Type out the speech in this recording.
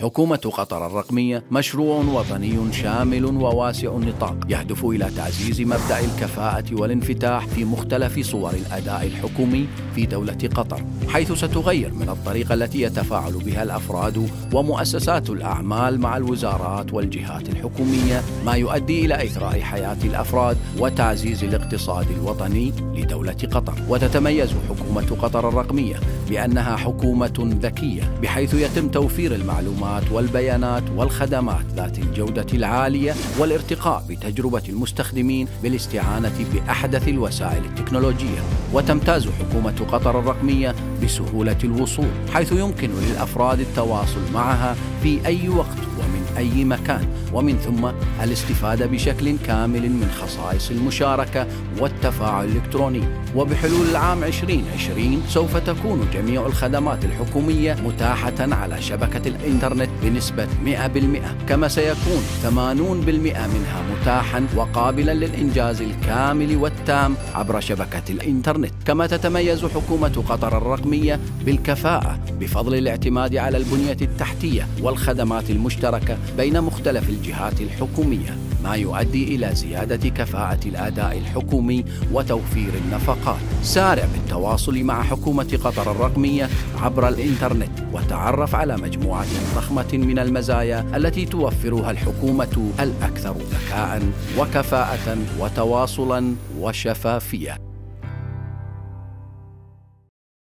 حكومة قطر الرقمية مشروع وطني شامل وواسع النطاق يهدف إلى تعزيز مبدأ الكفاءة والانفتاح في مختلف صور الأداء الحكومي في دولة قطر حيث ستغير من الطريقة التي يتفاعل بها الأفراد ومؤسسات الأعمال مع الوزارات والجهات الحكومية ما يؤدي إلى إثراء حياة الأفراد وتعزيز الاقتصاد الوطني لدولة قطر. وتتميز حكومة قطر الرقمية بأنها حكومة ذكية بحيث يتم توفير المعلومات والبيانات والخدمات ذات الجودة العالية والارتقاء بتجربة المستخدمين بالاستعانة بأحدث الوسائل التكنولوجية. وتمتاز حكومة قطر الرقمية بسهولة الوصول حيث يمكن للأفراد التواصل معها في أي وقت ومن أي مكان. ومن ثم الاستفادة بشكل كامل من خصائص المشاركة والتفاعل الإلكتروني. وبحلول العام 2020 سوف تكون جميع الخدمات الحكومية متاحة على شبكة الإنترنت بنسبة 100% كما سيكون 80% منها متاحا وقابلا للإنجاز الكامل والتام عبر شبكة الإنترنت. كما تتميز حكومة قطر الرقمية بالكفاءة بفضل الاعتماد على البنية التحتية والخدمات المشتركة بين مختلف الجهات الحكومية ما يؤدي إلى زيادة كفاءة الأداء الحكومي وتوفير النفقات. سارع بالتواصل مع حكومة قطر الرقمية عبر الإنترنت وتعرف على مجموعة ضخمة من المزايا التي توفرها الحكومة الأكثر ذكاء وكفاءة وتواصلا وشفافية.